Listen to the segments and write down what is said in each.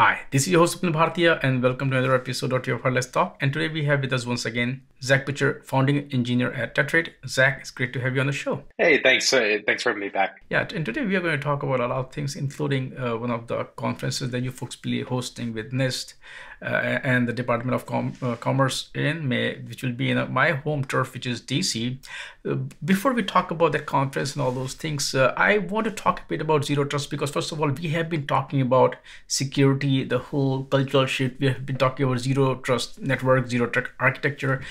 Hi, this is your host Swapnil Bhartiya and welcome to another episode of TFiR Let's Talk. And today we have with us once again Zack Butcher, founding engineer at Tetrate. Zack, it's great to have you on the show. Hey, thanks. Uh, thanks for having me back. Yeah, and today we are going to talk about a lot of things, including uh, one of the conferences that you folks will be hosting with NIST and the Department of Com- uh, Commerce in May, which will be in uh, my home turf, which is DC. Uh, before we talk about the conference and all those things, I want to talk a bit about Zero Trust because, first of all, we have been talking about security, the whole cultural shift. We have been talking about Zero Trust network, Zero Trust architecture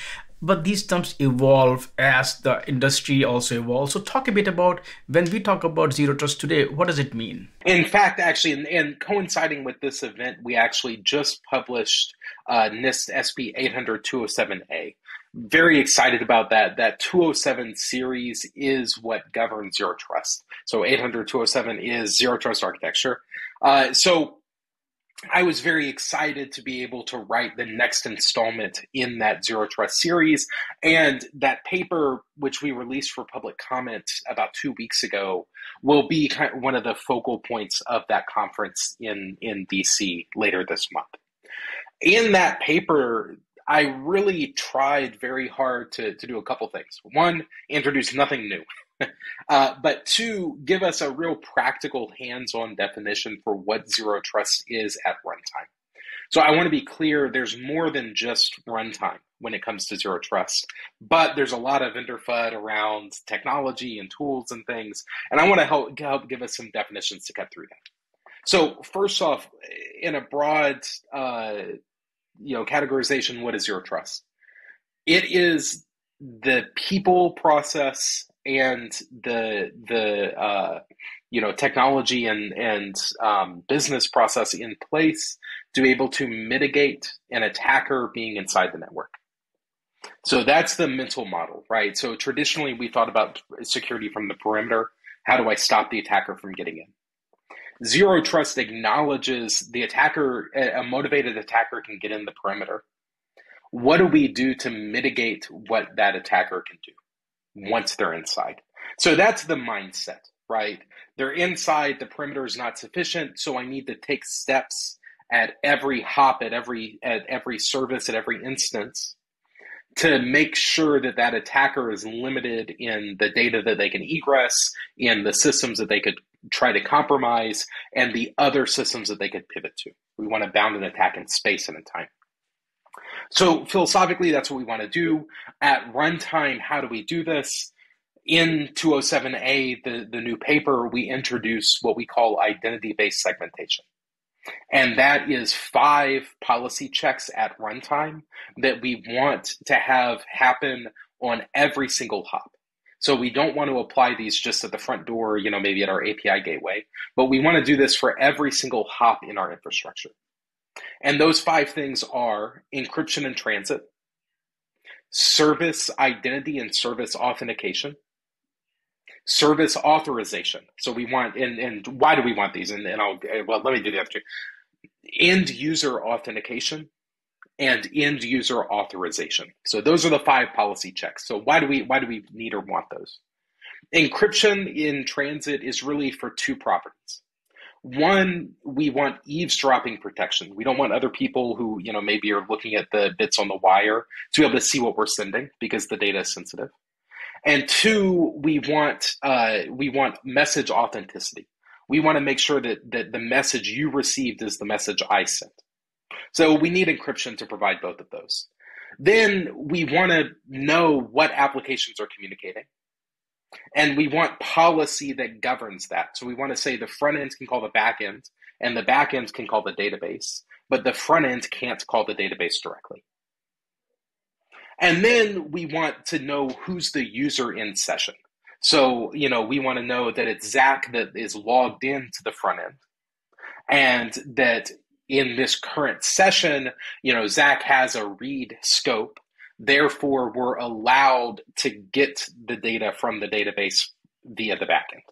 but these terms evolve as the industry also evolves. So, talk a bit about when we talk about zero trust today, what does it mean? In fact, actually, and, coinciding with this event, we actually just published uh, NIST SP 800 207A. Very excited about that. That 207 series is what governs zero trust. So, 800 207 is zero trust architecture. Uh, so, I was very excited to be able to write the next installment in that Zero Trust series. And that paper, which we released for public comment about two weeks ago, will be kind of one of the focal points of that conference in, in DC later this month. In that paper, I really tried very hard to, to do a couple things. One, introduce nothing new. uh, but two, give us a real practical hands on definition for what zero trust is at runtime. So I want to be clear there's more than just runtime when it comes to zero trust, but there's a lot of interfud around technology and tools and things. And I want to help, help give us some definitions to cut through that. So, first off, in a broad uh, you know categorization, what is zero trust? It is the people process and the the uh, you know technology and and um, business process in place to be able to mitigate an attacker being inside the network. So that's the mental model, right? So traditionally we thought about security from the perimeter. How do I stop the attacker from getting in? Zero trust acknowledges the attacker, a motivated attacker can get in the perimeter. What do we do to mitigate what that attacker can do? Once they're inside. So that's the mindset, right? They're inside, the perimeter is not sufficient, so I need to take steps at every hop, at every at every service, at every instance to make sure that that attacker is limited in the data that they can egress, in the systems that they could try to compromise, and the other systems that they could pivot to. We want to bound an attack in space and in time. So philosophically, that's what we want to do. At runtime, how do we do this? In 207A, the, the new paper, we introduce what we call identity based segmentation. And that is five policy checks at runtime that we want to have happen on every single hop. So we don't want to apply these just at the front door, you know, maybe at our API gateway, but we want to do this for every single hop in our infrastructure. And those five things are encryption in transit, service identity and service authentication, service authorization. So we want, and, and why do we want these? And, and I'll, well, let me do the other two. End user authentication and end user authorization. So those are the five policy checks. So why do we, why do we need or want those? Encryption in transit is really for two properties. One, we want eavesdropping protection. We don't want other people who, you know, maybe are looking at the bits on the wire to be able to see what we're sending because the data is sensitive. And two, we want uh, we want message authenticity. We want to make sure that that the message you received is the message I sent. So we need encryption to provide both of those. Then we want to know what applications are communicating. And we want policy that governs that. So we want to say the front end can call the back end, and the back end can call the database, but the front end can't call the database directly. And then we want to know who's the user in session. So, you know, we want to know that it's Zack that is logged into the front end and that in this current session, you know, Zach has a read scope Therefore, we're allowed to get the data from the database via the backend.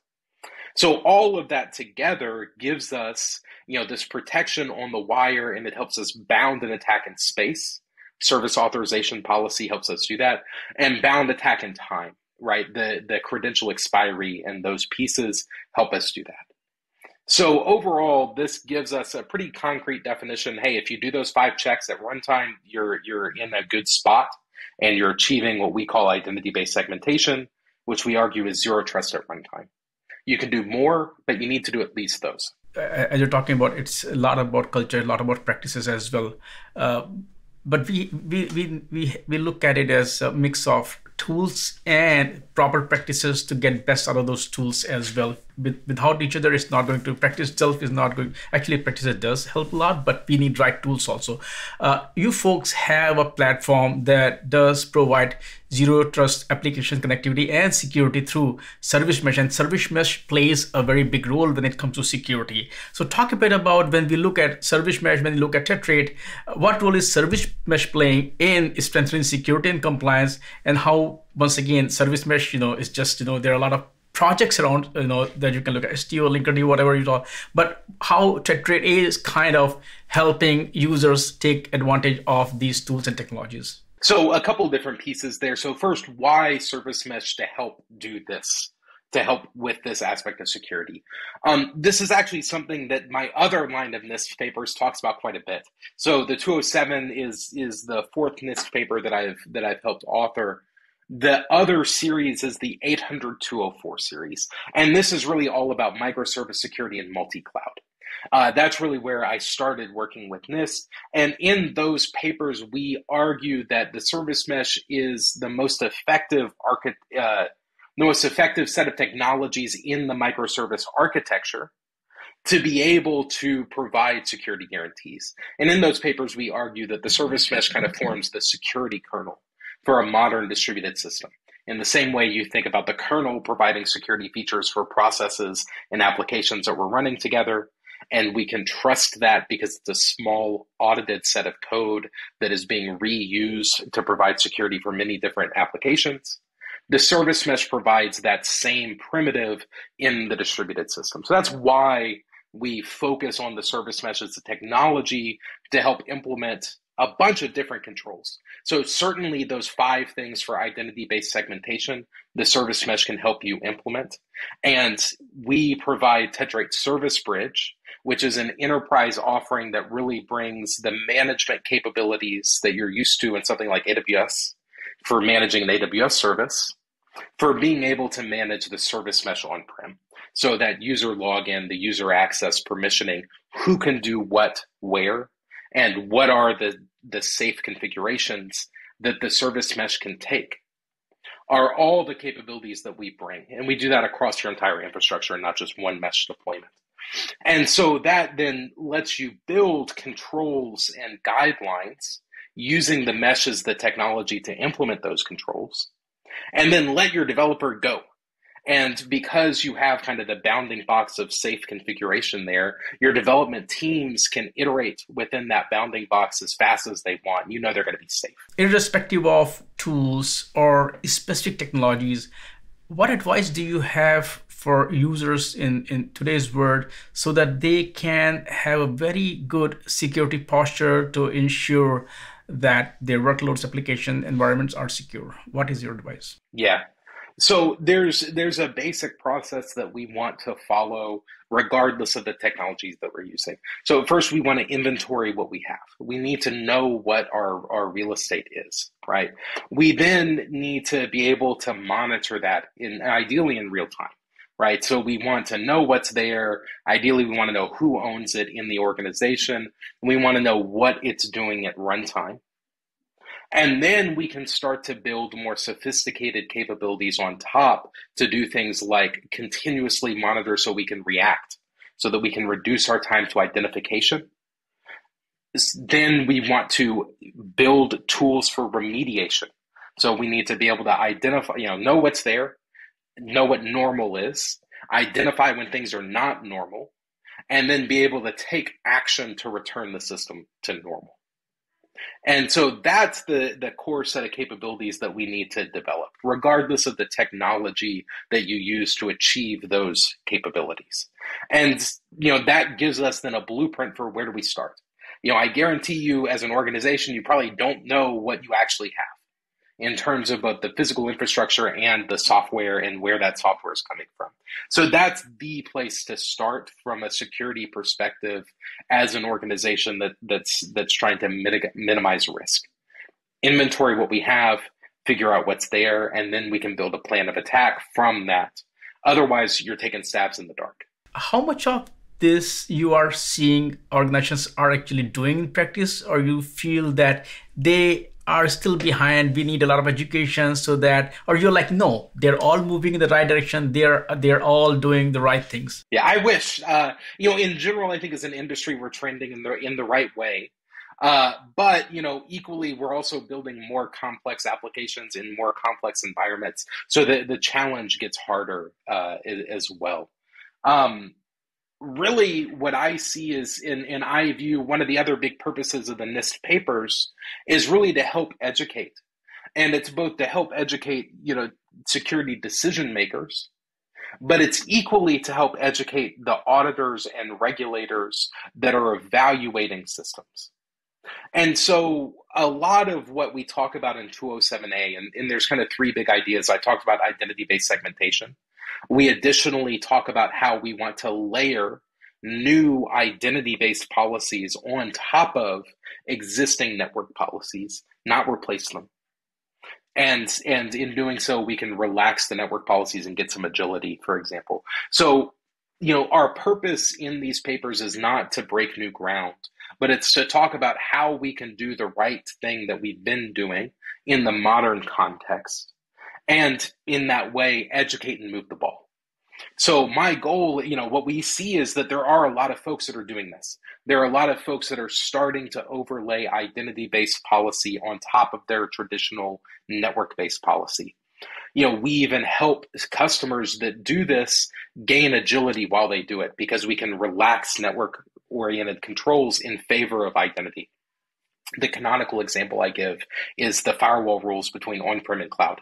So all of that together gives us, you know, this protection on the wire and it helps us bound an attack in space. Service authorization policy helps us do that and bound attack in time, right? The the credential expiry and those pieces help us do that. So overall, this gives us a pretty concrete definition. Hey, if you do those five checks at runtime, you're you're in a good spot and you're achieving what we call identity-based segmentation, which we argue is zero trust at runtime. You can do more, but you need to do at least those. As you're talking about, it's a lot about culture, a lot about practices as well. Uh, but we, we we we we look at it as a mix of tools and proper practices to get best out of those tools as well with, without each other it's not going to practice itself is not going actually practice it does help a lot but we need right tools also. Uh, you folks have a platform that does provide zero trust application connectivity and security through service mesh and service mesh plays a very big role when it comes to security. So talk a bit about when we look at service mesh when we look at tetrate what role is service mesh playing in strengthening security and compliance and how once again service mesh you know is just you know there are a lot of projects around you know that you can look at Istio, Linkerd, whatever you talk. But how Tetrate is kind of helping users take advantage of these tools and technologies. So a couple different pieces there. So first, why Service Mesh to help do this? To help with this aspect of security. Um, this is actually something that my other line of NIST papers talks about quite a bit. So the 207 is is the fourth NIST paper that I've that I've helped author the other series is the 800 204 series. And this is really all about microservice security and multi cloud. Uh, that's really where I started working with NIST. And in those papers, we argue that the service mesh is the most effective archi- uh, the most effective set of technologies in the microservice architecture to be able to provide security guarantees. And in those papers, we argue that the service mesh kind of forms the security kernel for a modern distributed system. In the same way you think about the kernel providing security features for processes and applications that we're running together, and we can trust that because it's a small audited set of code that is being reused to provide security for many different applications. The service mesh provides that same primitive in the distributed system. So that's why we focus on the service mesh as a technology to help implement a bunch of different controls. So certainly those five things for identity-based segmentation, the service mesh can help you implement. And we provide Tetrate Service Bridge, which is an enterprise offering that really brings the management capabilities that you're used to in something like AWS for managing an AWS service, for being able to manage the service mesh on-prem. So that user login, the user access permissioning, who can do what where, and what are the, the safe configurations that the service mesh can take are all the capabilities that we bring. And we do that across your entire infrastructure and not just one mesh deployment. And so that then lets you build controls and guidelines using the mesh as the technology to implement those controls. And then let your developer go and because you have kind of the bounding box of safe configuration there, your development teams can iterate within that bounding box as fast as they want. You know they're going to be safe. Irrespective of tools or specific technologies, what advice do you have for users in, in today's world so that they can have a very good security posture to ensure that their workloads application environments are secure? What is your advice? Yeah, so there's there's a basic process that we want to follow regardless of the technologies that we're using. So first we want to inventory what we have. We need to know what our, our real estate is, right? We then need to be able to monitor that in ideally in real time. Right. So we want to know what's there. Ideally, we want to know who owns it in the organization. We want to know what it's doing at runtime. And then we can start to build more sophisticated capabilities on top to do things like continuously monitor so we can react, so that we can reduce our time to identification. Then we want to build tools for remediation. So we need to be able to identify, you know, know what's there, know what normal is, identify when things are not normal, and then be able to take action to return the system to normal. And so that's the, the core set of capabilities that we need to develop, regardless of the technology that you use to achieve those capabilities. And, you know, that gives us then a blueprint for where do we start. You know, I guarantee you as an organization, you probably don't know what you actually have. In terms of both the physical infrastructure and the software and where that software is coming from. So that's the place to start from a security perspective as an organization that, that's that's trying to mitigate, minimize risk. Inventory what we have, figure out what's there, and then we can build a plan of attack from that. Otherwise, you're taking stabs in the dark. How much of this you are seeing organizations are actually doing in practice, or you feel that they are still behind. We need a lot of education so that or you're like no they're all moving in the right direction. They're they're all doing the right things. Yeah i wish uh, you know in general i think as an industry we're trending in the in the right way. Uh, but you know equally we're also building more complex applications in more complex environments. So the, the challenge gets harder uh, as well. Um, really what I see is in, in I view one of the other big purposes of the NIST papers is really to help educate. And it's both to help educate, you know, security decision makers, but it's equally to help educate the auditors and regulators that are evaluating systems. And so a lot of what we talk about in 207A, and, and there's kind of three big ideas. I talked about identity based segmentation. We additionally talk about how we want to layer new identity based policies on top of existing network policies, not replace them. And, and in doing so, we can relax the network policies and get some agility, for example. So, you know, our purpose in these papers is not to break new ground, but it's to talk about how we can do the right thing that we've been doing in the modern context and in that way educate and move the ball. So my goal, you know, what we see is that there are a lot of folks that are doing this. There are a lot of folks that are starting to overlay identity-based policy on top of their traditional network-based policy. You know, we even help customers that do this gain agility while they do it because we can relax network oriented controls in favor of identity. The canonical example I give is the firewall rules between on-prem and cloud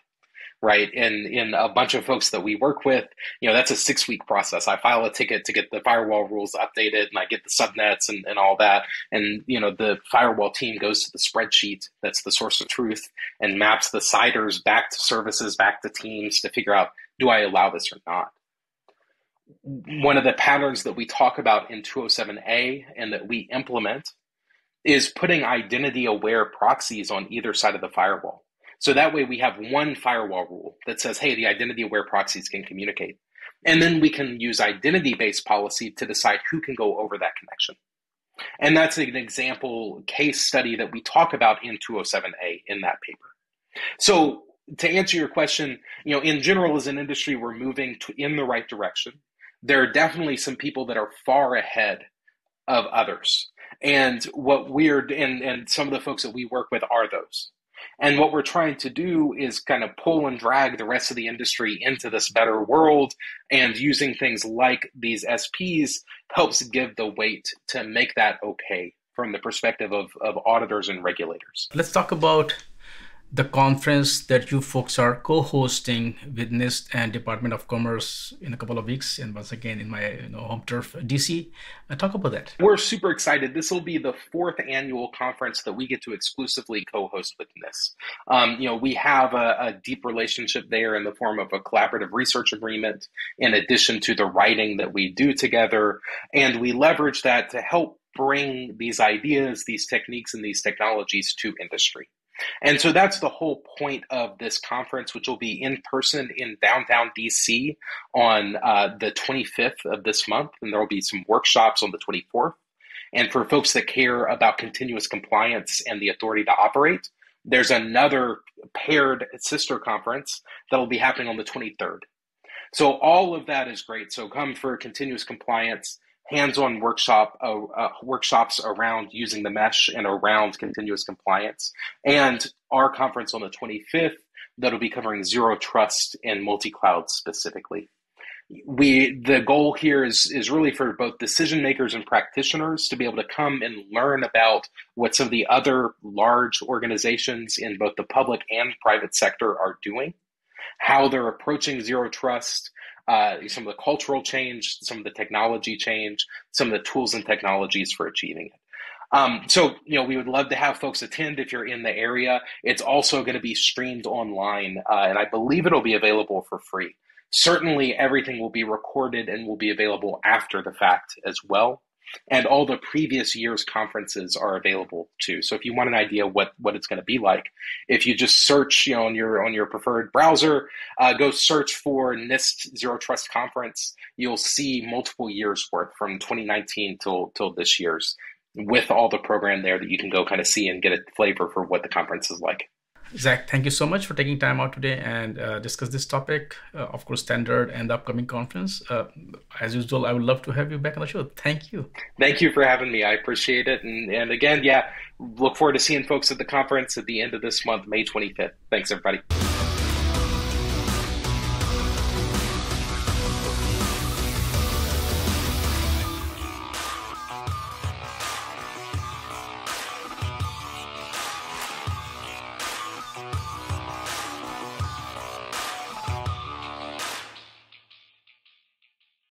right? And in a bunch of folks that we work with, you know, that's a six week process. I file a ticket to get the firewall rules updated and I get the subnets and, and all that. And, you know, the firewall team goes to the spreadsheet that's the source of truth and maps the CIDRs back to services, back to teams to figure out, do I allow this or not? One of the patterns that we talk about in 207A and that we implement is putting identity aware proxies on either side of the firewall. So that way we have one firewall rule that says, hey, the identity aware proxies can communicate. And then we can use identity based policy to decide who can go over that connection. And that's an example case study that we talk about in 207A in that paper. So to answer your question, you know, in general, as an industry, we're moving to, in the right direction. There are definitely some people that are far ahead of others. And what we're, and, and some of the folks that we work with are those. And what we're trying to do is kind of pull and drag the rest of the industry into this better world. And using things like these SPs helps give the weight to make that okay from the perspective of, of auditors and regulators. Let's talk about the conference that you folks are co-hosting with NIST and Department of Commerce in a couple of weeks, and once again in my you know, home turf, DC. Uh, talk about that. We're super excited. This will be the fourth annual conference that we get to exclusively co-host with NIST. Um, you know, we have a, a deep relationship there in the form of a collaborative research agreement, in addition to the writing that we do together, and we leverage that to help bring these ideas, these techniques, and these technologies to industry. And so that's the whole point of this conference, which will be in person in downtown DC on uh, the 25th of this month. And there will be some workshops on the 24th. And for folks that care about continuous compliance and the authority to operate, there's another paired sister conference that will be happening on the 23rd. So all of that is great. So come for continuous compliance hands-on workshop uh, uh, workshops around using the mesh and around continuous compliance, and our conference on the 25th that'll be covering zero trust and multi-cloud specifically. We the goal here is is really for both decision makers and practitioners to be able to come and learn about what some of the other large organizations in both the public and private sector are doing, how they're approaching zero trust, uh, some of the cultural change, some of the technology change, some of the tools and technologies for achieving it. Um, so, you know, we would love to have folks attend if you're in the area. It's also going to be streamed online, uh, and I believe it'll be available for free. Certainly, everything will be recorded and will be available after the fact as well. And all the previous year's conferences are available too. So if you want an idea what what it's going to be like, if you just search, you know, on your on your preferred browser, uh, go search for NIST Zero Trust Conference. You'll see multiple years worth from 2019 till till this year's with all the program there that you can go kind of see and get a flavor for what the conference is like. Zack, thank you so much for taking time out today and uh, discuss this topic, uh, of course, standard and the upcoming conference. Uh, as usual, I would love to have you back on the show. Thank you. Thank you for having me. I appreciate it. And, and again, yeah, look forward to seeing folks at the conference at the end of this month, May 25th. Thanks, everybody.